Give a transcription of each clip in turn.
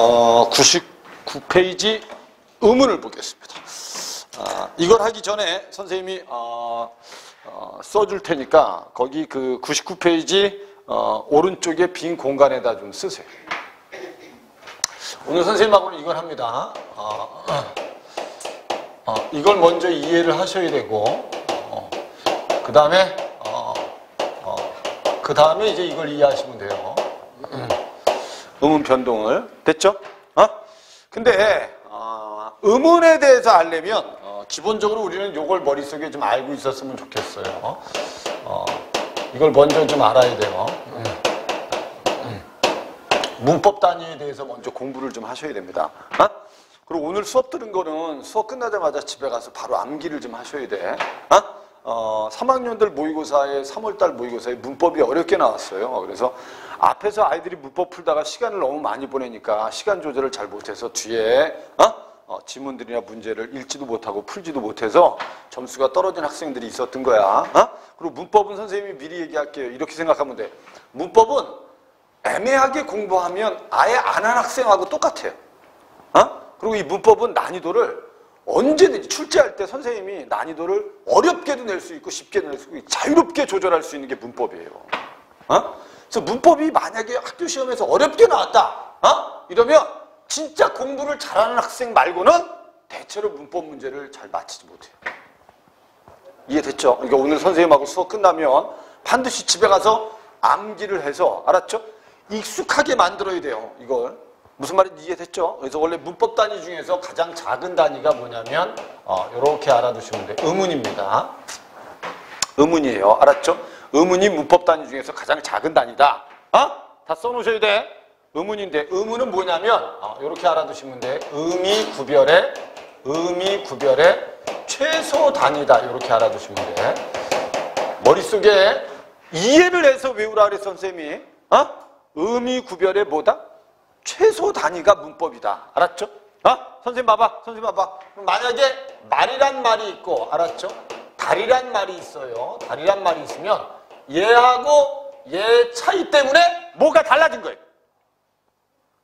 어, 99페이지 의문을 보겠습니다. 아, 이걸 하기 전에 선생님이 어, 어, 써줄 테니까 거기 그 99페이지 어, 오른쪽에 빈 공간에다 좀 쓰세요. 오늘 선생님하고는 이걸 합니다. 어, 어, 이걸 먼저 이해를 하셔야 되고 그 다음에 그 다음에 이제 이걸 이해하시면 돼요. 의문 변동을 됐죠? 어? 근데 어, 의문에 대해서 알려면 어, 기본적으로 우리는 이걸 머릿속에 좀 알고 있었으면 좋겠어요. 어, 이걸 먼저 좀 알아야 돼요. 음. 음. 문법 단위에 대해서 먼저 공부를 좀 하셔야 됩니다. 어? 그리고 오늘 수업 들은 거는 수업 끝나자마자 집에 가서 바로 암기를 좀 하셔야 돼. 어? 어, 3학년들 모의고사에 3월달 모의고사에 문법이 어렵게 나왔어요. 그래서 앞에서 아이들이 문법 풀다가 시간을 너무 많이 보내니까 시간 조절을 잘 못해서 뒤에 어? 어, 지문들이나 문제를 읽지도 못하고 풀지도 못해서 점수가 떨어진 학생들이 있었던 거야. 어? 그리고 문법은 선생님이 미리 얘기할게요. 이렇게 생각하면 돼. 문법은 애매하게 공부하면 아예 안 한 학생하고 똑같아요. 어? 그리고 이 문법은 난이도를 언제든지 출제할 때 선생님이 난이도를 어렵게도 낼 수 있고 쉽게도 낼 수 있고 자유롭게 조절할 수 있는 게 문법이에요. 어? 그래서 문법이 만약에 학교 시험에서 어렵게 나왔다. 어? 이러면 진짜 공부를 잘하는 학생 말고는 대체로 문법 문제를 잘 맞히지 못해요. 이해됐죠? 그러니까 오늘 선생님하고 수업 끝나면 반드시 집에 가서 암기를 해서 알았죠? 익숙하게 만들어야 돼요. 이걸. 무슨 말인지 이해됐죠? 그래서 원래 문법 단위 중에서 가장 작은 단위가 뭐냐면 어, 이렇게 알아두시면 돼요. 의문입니다. 의문이에요. 알았죠? 의문이 문법 단위 중에서 가장 작은 단위다. 어? 다 써놓으셔야 돼. 의문인데 의문은 뭐냐면 어, 이렇게 알아두시면 돼. 의미 구별의 의미 구별의 최소 단위다. 이렇게 알아두시면 돼. 머릿속에 이해를 해서 외우라 그랬어 선생님이. 어? 의미 구별의 뭐다? 최소 단위가 문법이다. 알았죠? 어? 선생님 봐봐. 선생님 봐봐. 만약에 말이란 말이 있고 알았죠? 달이란 말이 있어요. 달이란 말이 있으면 얘하고 얘 차이 때문에 뭐가 달라진 거예요.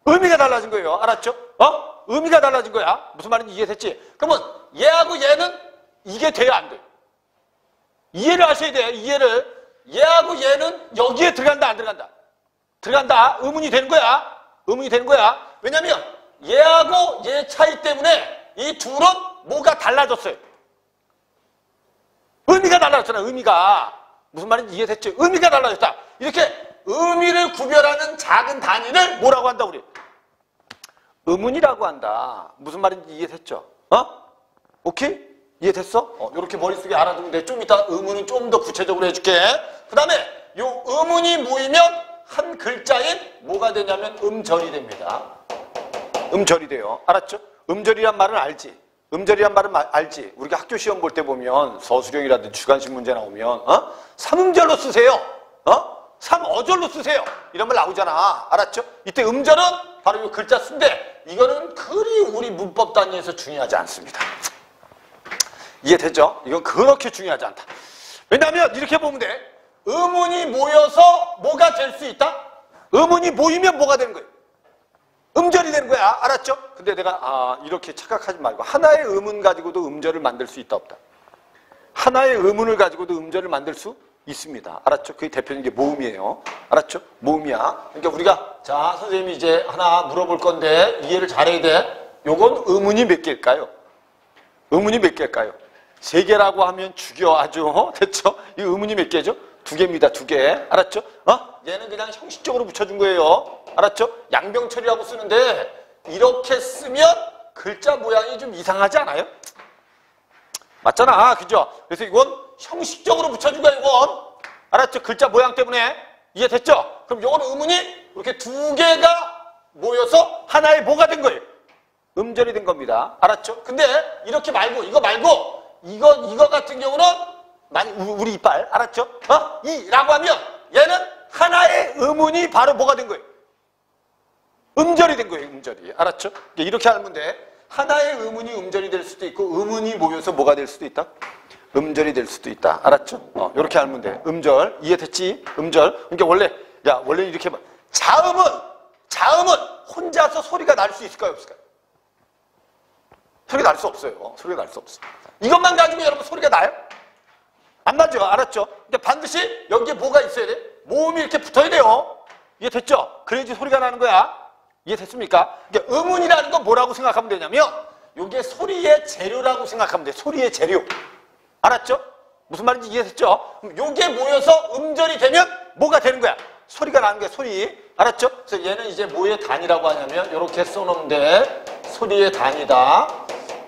의미가 달라진 거예요. 알았죠? 어? 의미가 달라진 거야. 무슨 말인지 이해됐지? 그러면 얘하고 얘는 이게 돼야 안 돼. 이해를 하셔야 돼. 이해를. 얘하고 얘는 여기에 들어간다 안 들어간다. 들어간다. 의문이 되는 거야. 의문이 되는 거야. 왜냐면 얘하고 얘 차이 때문에 이 둘은 뭐가 달라졌어요. 의미가 달라졌잖아. 의미가. 무슨 말인지 이해됐죠? 의미가 달라졌다. 이렇게 의미를 구별하는 작은 단위를 뭐라고 한다 우리? 의문이라고 한다. 무슨 말인지 이해됐죠? 어? 오케이? 이해됐어? 어, 이렇게 머릿속에 알아두면 돼. 좀 이따 의문은 좀 더 구체적으로 해줄게. 그 다음에 요 의문이 모이면 한 글자인 뭐가 되냐면 음절이 됩니다. 음절이 돼요. 알았죠? 음절이란 말은 알지? 음절이란 말은 알지? 우리가 학교 시험 볼 때 보면 서술형이라든지 주관식 문제 나오면 어? 삼음절로 쓰세요. 어? 삼어절로 쓰세요. 이런 말 나오잖아. 알았죠? 이때 음절은 바로 이 글자 수인데 이거는 그리 우리 문법 단위에서 중요하지 않습니다. 이해되죠? 이건 그렇게 중요하지 않다. 왜냐하면 이렇게 보면 돼. 의문이 모여서 뭐가 될 수 있다? 의문이 모이면 뭐가 되는 거예요? 음절이 되는 거야. 알았죠? 근데 내가 아 이렇게 착각하지 말고 하나의 의문 가지고도 음절을 만들 수 있다 없다. 하나의 의문을 가지고도 음절을 만들 수 있습니다. 알았죠? 그게 대표적인 게 모음이에요. 알았죠? 모음이야. 그러니까 우리가 자 선생님이 이제 하나 물어볼 건데 이해를 잘해야 돼. 요건 의문이 몇 개일까요? 의문이 몇 개일까요? 세 개라고 하면 죽여 아주 어? 됐죠? 이 의문이 몇 개죠? 두 개입니다. 두 개. 알았죠? 어? 얘는 그냥 형식적으로 붙여준 거예요. 알았죠? 양병철이라고 쓰는데 이렇게 쓰면 글자 모양이 좀 이상하지 않아요? 맞잖아. 그죠? 그래서 이건 형식적으로 붙여준 거야, 이건. 알았죠? 글자 모양 때문에. 이해됐죠? 그럼 이거는 의문이 이렇게 두 개가 모여서 하나의 뭐가 된 거예요? 음절이 된 겁니다. 알았죠? 근데 이렇게 말고, 이거 말고, 이거, 이거 같은 경우는 우리 이빨 알았죠? 어? 이라고 하면 얘는 하나의 의문이 바로 뭐가 된 거예요? 음절이 된 거예요. 음절이. 알았죠? 이렇게 하면 돼. 하나의 의문이 음절이 될 수도 있고 의문이 모여서 뭐가 될 수도 있다? 음절이 될 수도 있다. 알았죠? 어, 이렇게 하면 돼. 음절. 이해됐지? 음절. 그러니까 원래 야 원래 이렇게 봐. 자음은 자음은 혼자서 소리가 날 수 있을까요? 없을까요? 소리가 날 수 없어요. 소리가 날 수 없어. 이것만 가지고 여러분 소리가 나요? 안 나죠? 알았죠? 근데 반드시 여기에 뭐가 있어야 돼? 모음이 이렇게 붙어야 돼요. 이해 됐죠? 그래야지 소리가 나는 거야. 이해 됐습니까? 그러니까 음운이라는 건 뭐라고 생각하면 되냐면 이게 소리의 재료라고 생각하면 돼. 소리의 재료. 알았죠? 무슨 말인지 이해됐죠? 요게 모여서 음절이 되면 뭐가 되는 거야? 소리가 나는 거야, 소리. 알았죠? 그래서 얘는 이제 뭐의 단위라고 하냐면 이렇게 돼. 소리의 단위다.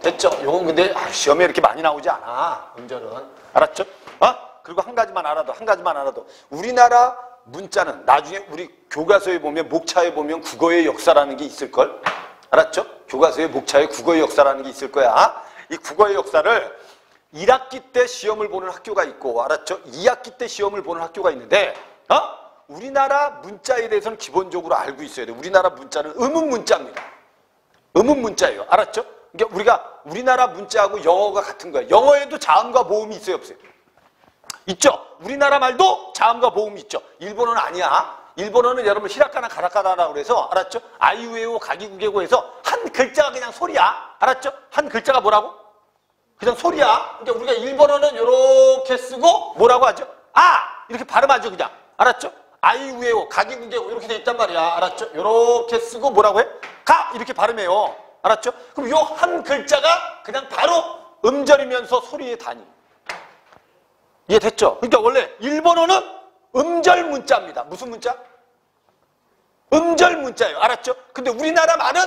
됐죠? 요건 근데 아, 시험에 이렇게 많이 나오지 않아. 음절은. 알았죠? 어? 그리고 한 가지만 알아도, 한 가지만 알아도. 우리나라 문자는 나중에 우리 교과서에 보면, 목차에 보면 국어의 역사라는 게 있을걸? 알았죠? 교과서에 목차에 국어의 역사라는 게 있을 거야. 이 국어의 역사를 1학기 때 시험을 보는 학교가 있고, 알았죠? 2학기 때 시험을 보는 학교가 있는데, 어? 우리나라 문자에 대해서는 기본적으로 알고 있어야 돼. 우리나라 문자는 음운 문자입니다. 음운 문자예요. 알았죠? 그러니까 우리가 우리나라 문자하고 영어가 같은 거야. 영어에도 자음과 모음이 있어요, 없어요? 있죠? 우리나라 말도 자음과 모음이 있죠. 일본어는 아니야. 일본어는 여러분 히라카나 가라카나라고 그래서 알았죠? 아이우에오 가기국에고에서 한 글자가 그냥 소리야. 알았죠? 한 글자가 뭐라고? 그냥 소리야. 그러니까 우리가 일본어는 이렇게 쓰고 뭐라고 하죠? 아! 이렇게 발음하죠, 그냥. 알았죠? 아이우에오 가기국에고 이렇게 돼 있단 말이야. 알았죠? 이렇게 쓰고 뭐라고 해? 가! 이렇게 발음해요. 알았죠? 그럼 요 한 글자가 그냥 바로 음절이면서 소리의 단위. 이해됐죠? 그러니까 원래 일본어는 음절 문자입니다. 무슨 문자? 음절 문자예요. 알았죠? 근데 우리나라 말은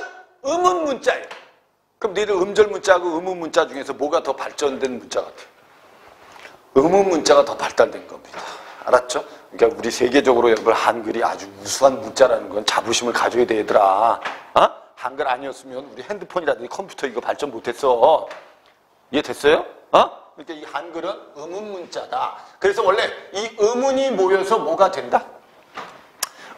음운 문자예요. 그럼 너희들 음절 문자하고 음운 문자 중에서 뭐가 더 발전된 문자 같아요? 음운 문자가 더 발달된 겁니다. 알았죠? 그러니까 우리 세계적으로 여러분 한글이 아주 우수한 문자라는 건 자부심을 가져야 돼 얘들아. 어? 한글 아니었으면 우리 핸드폰이라든지 컴퓨터 이거 발전 못했어. 이해됐어요? 어? 그러니까 이 한글은 음운 문자다. 그래서 원래 이 음운이 모여서 뭐가 된다?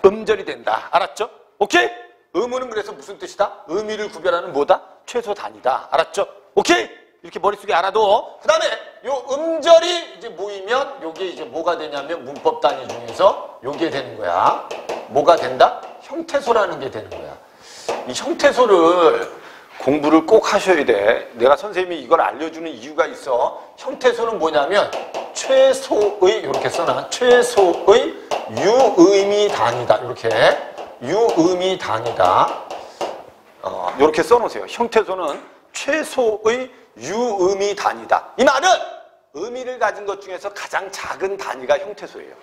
음절이 된다. 알았죠? 오케이? 음운은 그래서 무슨 뜻이다? 의미를 구별하는 뭐다? 최소 단위다. 알았죠? 오케이? 이렇게 머릿속에 알아도 그 다음에 요 음절이 이제 모이면 요게 이제 뭐가 되냐면 문법 단위 중에서 요게 되는 거야. 뭐가 된다? 형태소라는 게 되는 거야. 이 형태소를 공부를 꼭 하셔야 돼. 내가 선생님이 이걸 알려주는 이유가 있어. 형태소는 뭐냐면 최소의 이렇게 써놔. 최소의 유의미 단위다. 이렇게 유의미 단위다. 어, 이렇게 써놓으세요. 형태소는 최소의 유의미 단위다. 이 말은 의미를 가진 것 중에서 가장 작은 단위가 형태소예요.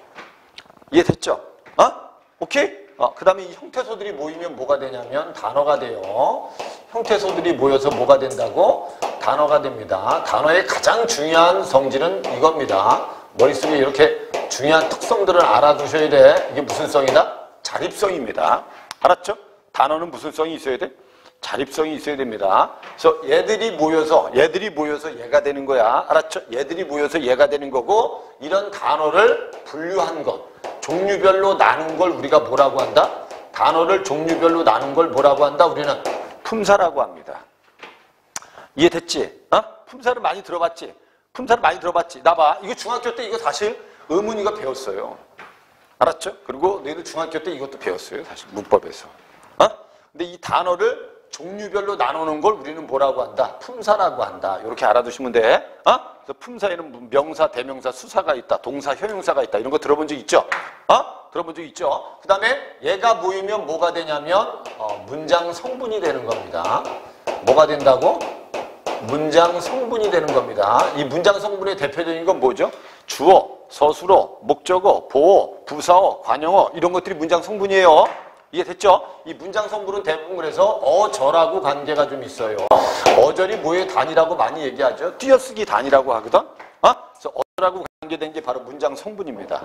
이해됐죠? 어? 오케이? 어, 그 다음에 이 형태소들이 모이면 뭐가 되냐면 단어가 돼요. 형태소들이 모여서 뭐가 된다고? 단어가 됩니다. 단어의 가장 중요한 성질은 이겁니다. 머릿속에 이렇게 중요한 특성들을 알아두셔야 돼. 이게 무슨 성이다? 자립성입니다. 알았죠? 단어는 무슨 성이 있어야 돼? 자립성이 있어야 됩니다. 그래서 얘들이 모여서 얘들이 모여서 얘가 되는 거야. 알았죠? 얘들이 모여서 얘가 되는 거고 이런 단어를 분류한 것, 종류별로 나눈 걸 우리가 뭐라고 한다? 단어를 종류별로 나눈 걸 뭐라고 한다? 우리는 품사라고 합니다. 이해됐지? 어? 품사를 많이 들어봤지? 품사를 많이 들어봤지? 나 봐. 이거 중학교 때 이거 사실 의문이가 배웠어요. 알았죠? 그리고 너희들 중학교 때 이것도 배웠어요. 사실 문법에서. 어? 근데 이 단어를 종류별로 나누는 걸 우리는 뭐라고 한다? 품사라고 한다. 이렇게 알아두시면 돼. 어? 그래서 품사에는 명사, 대명사, 수사가 있다. 동사, 형용사가 있다. 이런 거 들어본 적 있죠? 어? 들어본 적 있죠? 그 다음에 얘가 모이면 뭐가 되냐면 어, 문장 성분이 되는 겁니다. 뭐가 된다고? 문장 성분이 되는 겁니다. 이 문장 성분의 대표적인 건 뭐죠? 주어, 서술어, 목적어, 보어, 부사어, 관용어 이런 것들이 문장 성분이에요. 이해됐죠? 이 문장 성분은 대부분 그래서 어절하고 관계가 좀 있어요. 어절이 뭐의 단위라고 많이 얘기하죠? 띄어쓰기 단위라고 하거든? 어? 그래서 어절하고 관계된 게 바로 문장 성분입니다.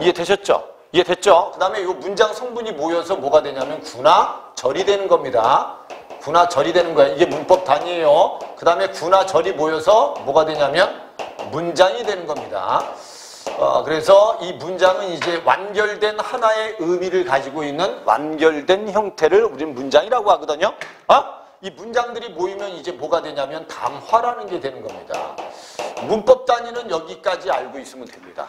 이해되셨죠? 이해됐죠? 그 다음에 이 문장 성분이 모여서 뭐가 되냐면 구나 절이 되는 겁니다. 구나 절이 되는 거예요. 이게 문법 단위예요. 그 다음에 구나 절이 모여서 뭐가 되냐면 문장이 되는 겁니다. 어, 그래서 이 문장은 이제 완결된 하나의 의미를 가지고 있는 완결된 형태를 우리는 문장이라고 하거든요. 어? 이 문장들이 모이면 이제 뭐가 되냐면 담화라는 게 되는 겁니다. 문법 단위는 여기까지 알고 있으면 됩니다.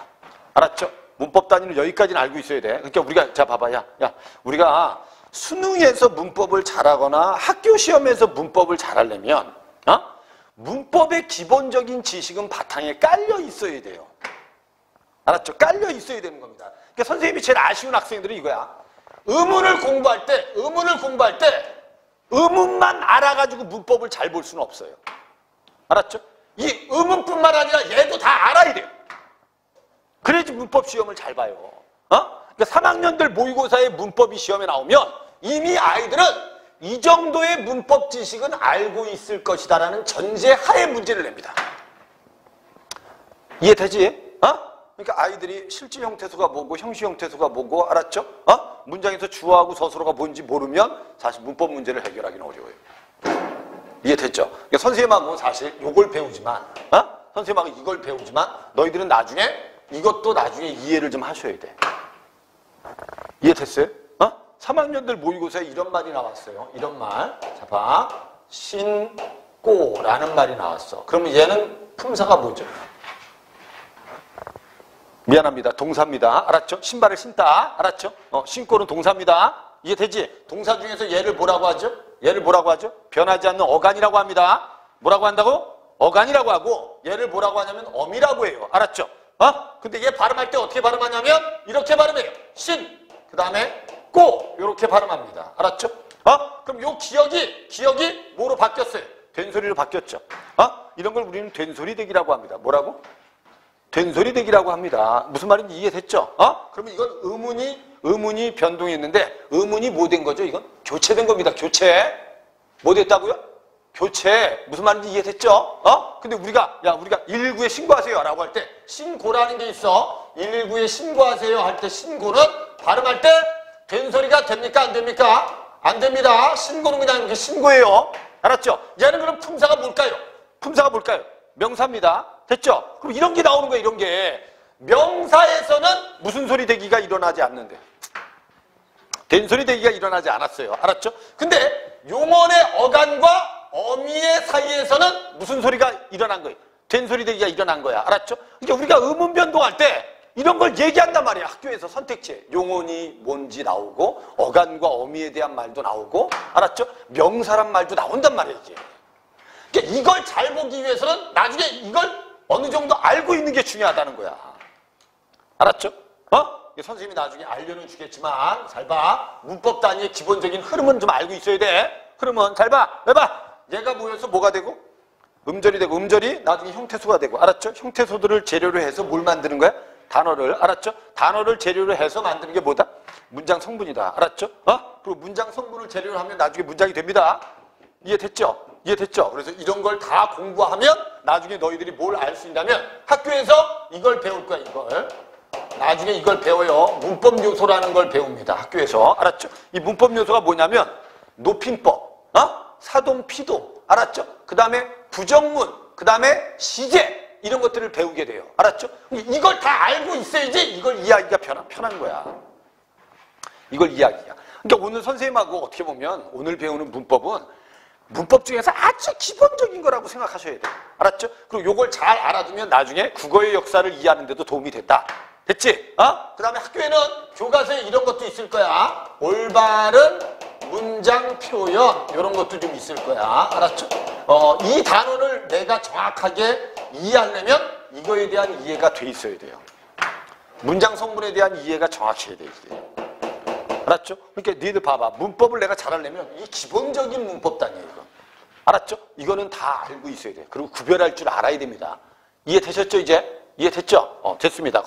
알았죠? 문법 단위는 여기까지는 알고 있어야 돼. 그러니까 우리가 자 봐봐 야, 야 우리가 수능에서 문법을 잘하거나 학교 시험에서 문법을 잘하려면 어? 문법의 기본적인 지식은 바탕에 깔려 있어야 돼요. 알았죠? 깔려 있어야 되는 겁니다. 그러니까 선생님이 제일 아쉬운 학생들은 이거야. 의문을 공부할 때, 의문을 공부할 때 의문만 알아가지고 문법을 잘 볼 수는 없어요. 알았죠? 이 의문뿐만 아니라 얘도 다 알아야 돼요. 그래야지 문법 시험을 잘 봐요. 어? 그러니까 3학년들 모의고사에 문법이 시험에 나오면 이미 아이들은 이 정도의 문법 지식은 알고 있을 것이다라는 전제 하에 문제를 냅니다. 이해되지? 어? 그러니까 아이들이 실제 형태수가 뭐고 형식 형태수가 뭐고 알았죠? 어? 문장에서 주어하고 서술어가 뭔지 모르면 사실 문법 문제를 해결하기는 어려워요. 이해됐죠? 그러니까 선생님하고 사실 요걸 배우지만 어? 선생님하고 이걸 배우지만 너희들은 나중에 이것도 나중에 이해를 좀 하셔야 돼. 이해됐어요? 어? 3학년들 모의고사에 이런 말이 나왔어요. 이런 말. 자, 봐. 신고라는 말이 나왔어. 그러면 얘는 품사가 뭐죠? 미안합니다. 동사입니다. 알았죠? 신발을 신다. 알았죠? 어, 신고는 동사입니다. 이해되지? 동사 중에서 얘를 뭐라고 하죠? 얘를 뭐라고 하죠? 변하지 않는 어간이라고 합니다. 뭐라고 한다고? 어간이라고 하고 얘를 뭐라고 하냐면 어미라고 해요. 알았죠? 어? 근데 얘 발음할 때 어떻게 발음하냐면 이렇게 발음해요. 신, 그 다음에 꼬 이렇게 발음합니다. 알았죠? 어? 그럼 요 기억이 기억이 뭐로 바뀌었어요? 된소리로 바뀌었죠. 어? 이런 걸 우리는 된소리대기라고 합니다. 뭐라고? 된소리대기라고 합니다. 무슨 말인지 이해됐죠? 어? 그러면 이건 의문이 의문이 변동했는데 의문이 뭐 된 거죠? 이건 교체된 겁니다. 교체. 뭐 됐다고요? 교체. 무슨 말인지 이해됐죠? 어? 근데 우리가 야 우리가 119에 신고하세요라고 할 때 신고라는 게 있어. 119에 신고하세요 할 때 신고는 발음할 때 된소리가 됩니까? 안 됩니까? 안 됩니다. 신고는 그냥 이렇게 신고예요. 알았죠? 얘는 그럼 품사가 뭘까요? 품사가 뭘까요? 명사입니다. 됐죠? 그럼 이런 게 나오는 거예요, 이런 게. 명사에서는 무슨 소리 대기가 일어나지 않는데. 된소리 대기가 일어나지 않았어요. 알았죠? 근데 용언의 어간과 어미의 사이에서는 무슨 소리가 일어난 거예요? 된소리 대기가 일어난 거야. 알았죠? 그러니까 우리가 의문 변동할 때 이런 걸 얘기한단 말이야. 학교에서 선택지에. 용언이 뭔지 나오고 어간과 어미에 대한 말도 나오고 알았죠? 명사란 말도 나온단 말이야, 이게. 그러니까 이걸 잘 보기 위해서는 나중에 이걸 어느 정도 알고 있는 게 중요하다는 거야. 알았죠? 어? 선생님이 나중에 알려는 주겠지만 잘 봐. 문법 단위의 기본적인 흐름은 좀 알고 있어야 돼. 흐름은 잘 봐. 왜 봐? 얘가 모여서 뭐가 되고? 음절이 되고 음절이 나중에 형태소가 되고 알았죠? 형태소들을 재료로 해서 뭘 만드는 거야? 단어를 알았죠? 단어를 재료로 해서 만드는 게 뭐다? 문장 성분이다. 알았죠? 어? 그리고 문장 성분을 재료로 하면 나중에 문장이 됩니다. 이해됐죠? 이해됐죠? 그래서 이런 걸 다 공부하면 나중에 너희들이 뭘 알 수 있냐면 학교에서 이걸 배울 거야, 이걸. 나중에 이걸 배워요. 문법 요소라는 걸 배웁니다. 학교에서. 알았죠? 이 문법 요소가 뭐냐면 높임법, 어? 사동, 피동. 알았죠? 그 다음에 부정문, 그 다음에 시제 이런 것들을 배우게 돼요. 알았죠? 이걸 다 알고 있어야지 이걸 이야기가 편한, 편한 거야. 이걸 이야기야. 그러니까 오늘 선생님하고 어떻게 보면 오늘 배우는 문법은 문법 중에서 아주 기본적인 거라고 생각하셔야 돼요. 알았죠? 그리고 요걸 잘 알아두면 나중에 국어의 역사를 이해하는 데도 도움이 된다. 됐지? 어? 그 다음에 학교에는 교과서에 이런 것도 있을 거야. 올바른 문장 표현 이런 것도 좀 있을 거야. 알았죠? 어, 이 단어를 내가 정확하게 이해하려면 이거에 대한 이해가 돼 있어야 돼요. 문장 성분에 대한 이해가 정확해야 돼요. 알았죠? 그러니까 니들 봐봐. 문법을 내가 잘하려면 이 기본적인 문법 단위에요. 이거. 알았죠? 이거는 다 알고 있어야 돼. 그리고 구별할 줄 알아야 됩니다. 이해되셨죠, 이제? 이해됐죠? 어, 됐습니다.